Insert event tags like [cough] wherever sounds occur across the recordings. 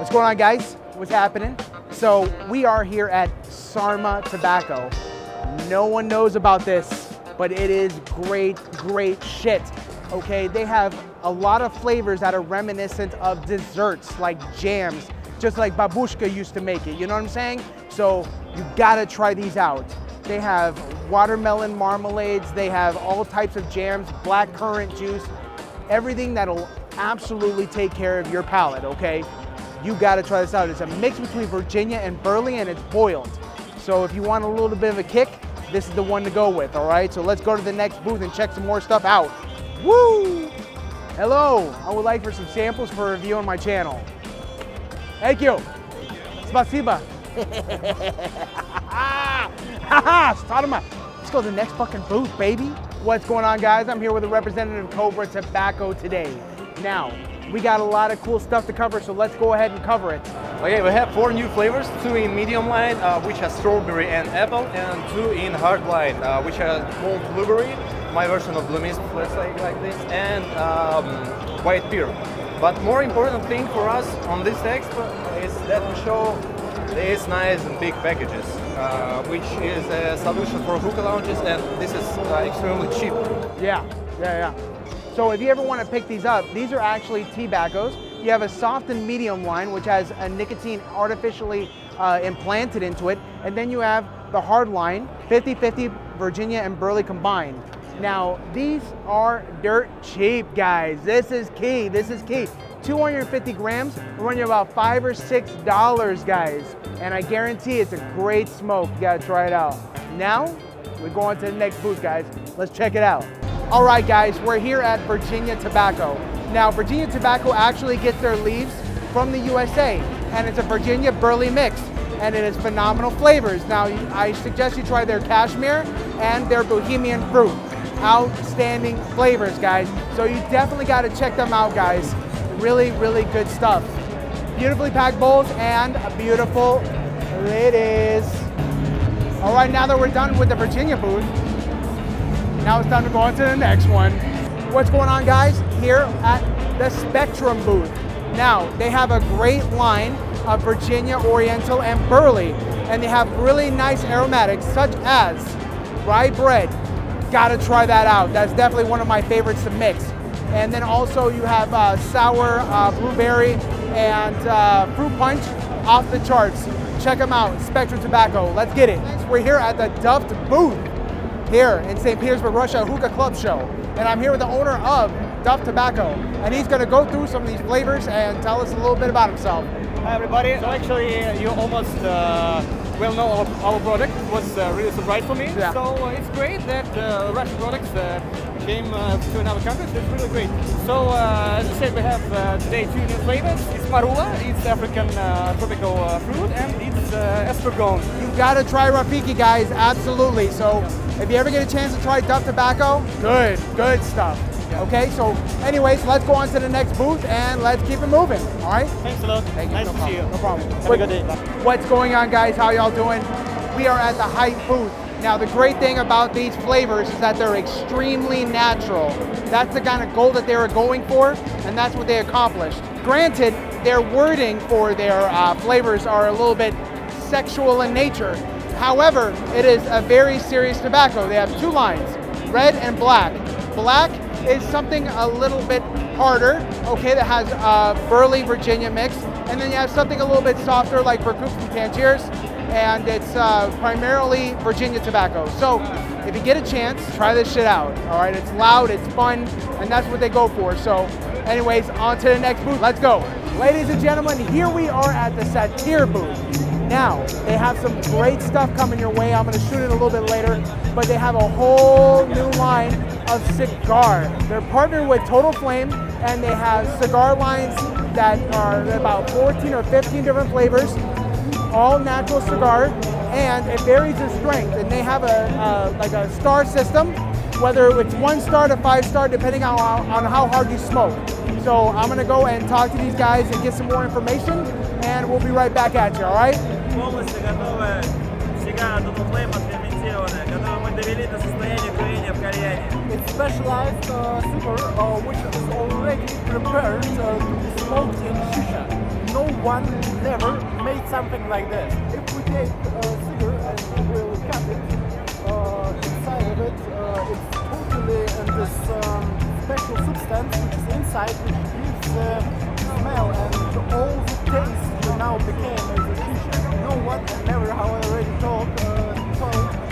What's going on, guys? What's happening? So, we are here at Sarma Tobacco. No one knows about this, but it is great, great shit. Okay, they have a lot of flavors that are reminiscent of desserts like jams, just like Babushka used to make it. You know what I'm saying? So, you gotta try these out. They have watermelon marmalades, they have all types of jams, black currant juice, everything that'll absolutely take care of your palate, okay? You gotta try this out. It's a mix between Virginia and Burley and it's boiled. So if you want a little bit of a kick, this is the one to go with, all right? So let's go to the next booth and check some more stuff out. Woo! Hello, I would like for some samples for review on my channel. Thank you. Startima. Let's go to the next fucking booth, baby. What's going on, guys? I'm here with a representative of Cobra Tobacco today. Now, we got a lot of cool stuff to cover, so let's go ahead and cover it. Okay, we have four new flavors, two in medium line, uh, which has strawberry and apple, and two in hard line, uh, which has malt blueberry, my version of blue mist, let's say like this, and um, white pear. But more important thing for us on this expo is that we show these nice and big packages, uh, which is a solution for hookah lounges, and this is uh, extremely cheap. Yeah, yeah, yeah. So if you ever want to pick these up, these are actually tobaccos. You have a soft and medium line, which has a nicotine artificially uh, implanted into it. And then you have the hard line, 50-50 Virginia and Burley combined. Now, these are dirt cheap, guys. This is key, this is key. 250 grams will run you about five or six dollars, guys. And I guarantee it's a great smoke. You gotta try it out. Now, we go on to the next booth, guys. Let's check it out. All right, guys, we're here at Virginia Tobacco. Now, Virginia Tobacco actually gets their leaves from the USA, and it's a Virginia Burley mix, and it is phenomenal flavors. Now, I suggest you try their cashmere and their bohemian fruit. Outstanding flavors, guys. So you definitely got to check them out, guys. Really, really good stuff. Beautifully packed bowls and beautiful ladies. All right, now that we're done with the Virginia booth, now it's time to go on to the next one. What's going on guys? Here at the Spectrum booth. Now, they have a great line of Virginia Oriental and Burley, and they have really nice aromatics such as rye bread. Gotta try that out. That's definitely one of my favorites to mix. And then also you have uh, sour uh, blueberry and uh, fruit punch off the charts. Check them out, Spectrum Tobacco. Let's get it. We're here at the Duft booth here in St. Petersburg, Russia, Hookah Club Show. And I'm here with the owner of Duft Tobacco. And he's gonna go through some of these flavors and tell us a little bit about himself. Hi everybody. So actually uh, you almost uh, well know our, our product. It was uh, really surprise for me. Yeah. So uh, it's great that uh, Russian products came uh, to another country. It's really great. So uh, as I said, we have uh, today two new flavors. It's marula, it's African uh, tropical uh, fruit, and it's uh, estragon. You gotta try Rafiki, guys, absolutely. So if you ever get a chance to try Duft Tobacco, good, good stuff. Okay, so anyways, let's go on to the next booth and let's keep it moving, all right? Thanks a lot. Thank you, nice no to problem, see you. No problem. Have a good day. What's going on, guys? How y'all doing? We are at the Hype booth. Now, the great thing about these flavors is that they're extremely natural. That's the kind of goal that they were going for, and that's what they accomplished. Granted, their wording for their uh, flavors are a little bit sexual in nature. However, it is a very serious tobacco. They have two lines, red and black. Black is something a little bit harder, okay, that has a Burley Virginia mix. And then you have something a little bit softer like Verkoops and Tangiers, and it's uh, primarily Virginia tobacco. So if you get a chance, try this shit out, all right? It's loud, it's fun, and that's what they go for. So anyways, on to the next booth, let's go. Ladies and gentlemen, here we are at the Satyr booth. Now, they have some great stuff coming your way. I'm gonna shoot it a little bit later, but they have a whole new line of cigar. They're partnered with Total Flame, and they have cigar lines that are about 14 or 15 different flavors, all natural cigar, and it varies in strength. And they have a, a like a star system, whether it's one star to five star, depending on, on how hard you smoke. So I'm gonna go and talk to these guys and get some more information, and we'll be right back at you. All right? полностью готовая сигара Total Flame отферментированная, которую мы довели до состояния курения в кальяне. It's specialized uh, super uh, which is already prepared uh, to be smoked in shisha. One never made something like this. If we take a cigar and we'll cut it, uh, inside of it, uh, it's totally in this um, special substance which is inside, which gives the smell and all the taste that now became as a shisha. No one and never, how I already told, uh, told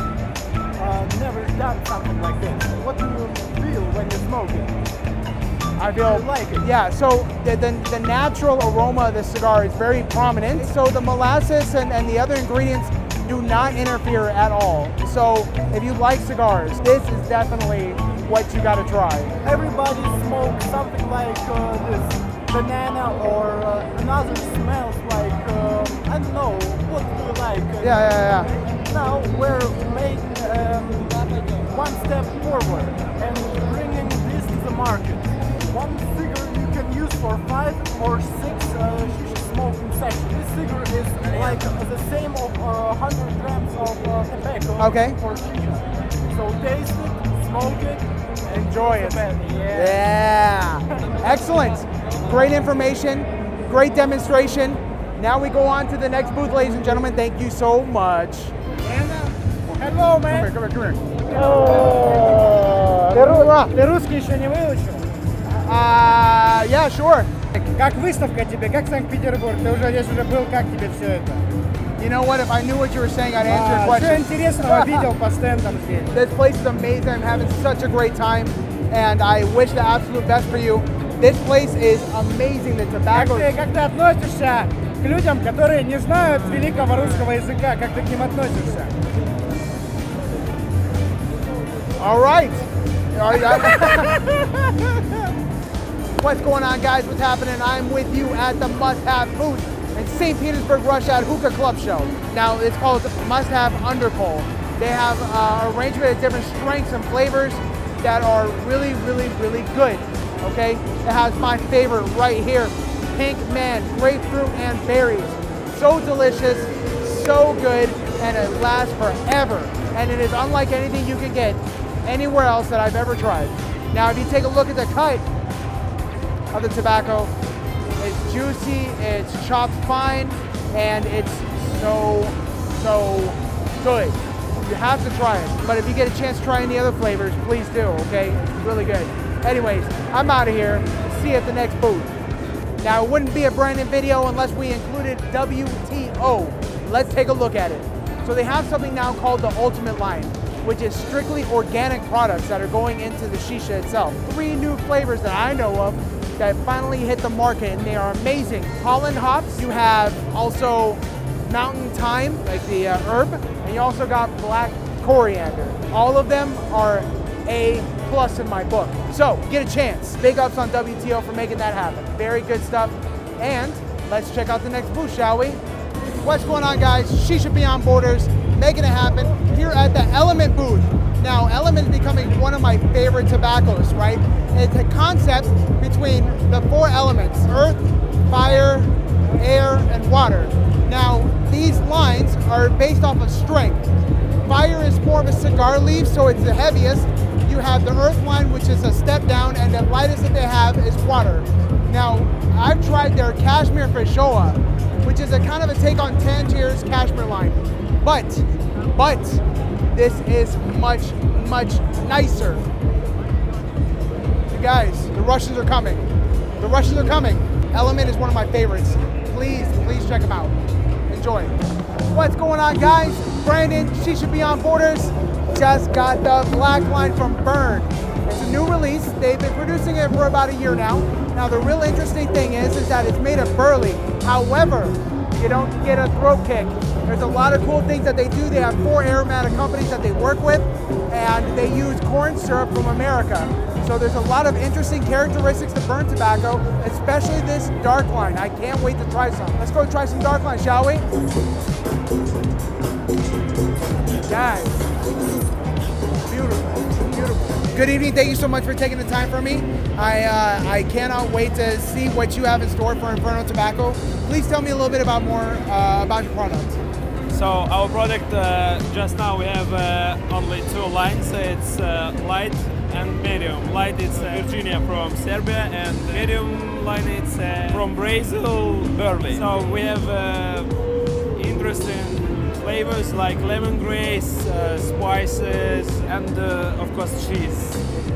uh, never done something like this. What do you feel when you smoke it? I feel like it? Yeah, so the, the, the natural aroma of the cigar is very prominent. So the molasses and, and the other ingredients do not interfere at all. So if you like cigars, this is definitely what you gotta try. Everybody smokes something like uh, this banana or uh, another smells like um, I don't know what do you like? Uh, Yeah, yeah, yeah. Now we're making or six uh, shisha smoking sessions. This cigar is like the same of uh, 100 grams of uh, tobacco Okay. for shisha. So taste it, smoke it, Enjoy it. Yeah. Yeah. Excellent. Great information. Great demonstration. Now we go on to the next booth, ladies and gentlemen. Thank you so much. Hello, man. Come here, come here, come here. Ты русский еще не выучил? Uh, yeah, sure. Как выставка тебе? Как Санкт-Петербург? Ты уже здесь уже был, как тебе все это? You know what? If I knew what you were saying, I'd answer your А, Что question. интересного видел по стендам здесь? This place is amazing. I'm having such a great time, and I wish the absolute best for you. This place is amazing. The Как tobacco. ты, как ты относишься к людям, которые не знают великого русского языка? Как ты к ним относишься? All right. All right. [laughs] What's going on, guys? What's happening? I'm with you at the Must Have booth in St. Petersburg Russia Hookah Club Show. Now, it's called Must Have Underpole. They have uh, a arrangement of different strengths and flavors that are really, really, really good. Okay? It has my favorite right here Pink Man, grapefruit and berries. So delicious, so good, and it lasts forever. And it is unlike anything you can get anywhere else that I've ever tried. Now, if you take a look at the cut of the tobacco, it's juicy, it's chopped fine, and it's so, so good. You have to try it. But if you get a chance to try any other flavors, please do, okay? It's really good. Anyways, I'm out of here. See you at the next booth. Now, it wouldn't be a brand new video unless we included WTO. Let's take a look at it. So they have something now called the Ultimate Line, which is strictly organic products that are going into the shisha itself. Three new flavors that I know of that finally hit the market, and they are amazing. Holland hops. You have also mountain thyme, like the uh, herb, and you also got black coriander. All of them are a plus in my book. So get a chance. Big ups on WTO for making that happen. Very good stuff. And let's check out the next booth, shall we? What's going on, guys? Shisha Beyond Borders, making it happen here at the Element booth. Now, Element is becoming one of my favorite tobaccos, right? It's a concept between the four elements earth, fire, air, and water. Now, these lines are based off of strength. Fire is more of a cigar leaf, so it's the heaviest. You have the earth line, which is a step down, and the lightest that they have is water. Now, I've tried their Cashmere Fishoa, which is a kind of a take on Tangier's Cashmere line. But, but, this is much, much nicer. You guys, the Russians are coming. The Russians are coming. Element is one of my favorites. Please, please check them out. Enjoy. What's going on, guys? Brandon, Shisha Beyond Borders, just got the black line from Burn. It's a new release. They've been producing it for about a year now. Now, the real interesting thing is, is that it's made of burley. However, you don't get a throat kick. There's a lot of cool things that they do. They have four aromatic companies that they work with, and they use corn syrup from America. So there's a lot of interesting characteristics to burn tobacco, especially this dark line. I can't wait to try some. Let's go try some dark line, shall we? Guys, beautiful, beautiful. Good evening. Thank you so much for taking the time for me. I uh, I cannot wait to see what you have in store for Inferno Tobacco. Please tell me a little bit about more uh, about your product. So our product uh, just now we have uh, only two lines. It's uh, light and medium. Light is uh, Virginia from Serbia, and medium line it's from Brazil, Burley. So we have interesting flavors like lemongrass, uh, spices, and uh, of course cheese.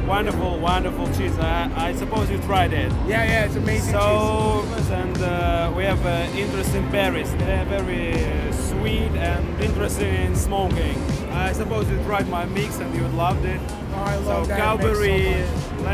Wonderful, wonderful cheese. I, I suppose you tried it. Yeah, yeah, it's amazing So, and uh, we have uh, interesting berries. They're very uh, sweet and interesting in smoking. I suppose you tried my mix and you loved it. Oh, I love so that so cowberry, much.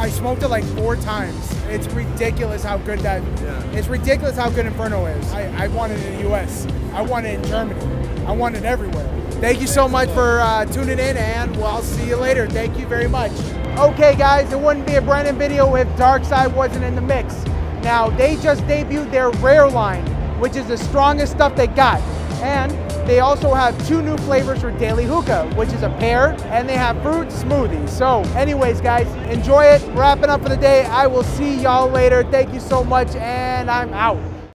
I smoked it like four times. It's ridiculous how good that. Yeah. It's ridiculous how good Inferno is. I, I want it in the U.S. I want it in Germany. I want it everywhere. Thank you so much for uh, tuning in, and well, I'll see you later. Thank you very much. Okay, guys, it wouldn't be a Brandon video if Darkside wasn't in the mix. Now, they just debuted their Rare line, which is the strongest stuff they got. And they also have two new flavors for Daily Hookah, which is a pear, and they have fruit smoothies. So, anyways, guys, enjoy it. Wrapping up for the day. I will see y'all later. Thank you so much, and I'm out.